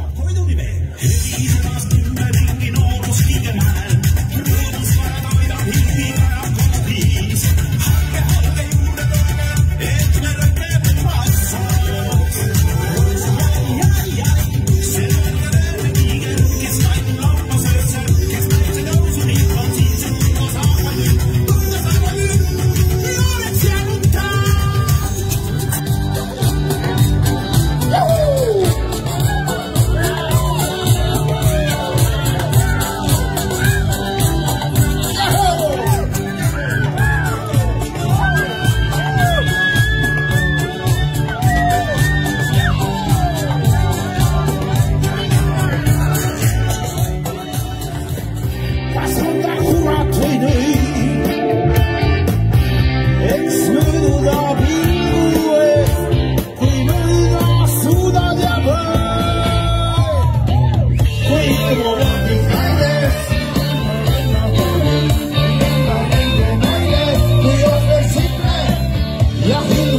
Hay un devoto sabana, e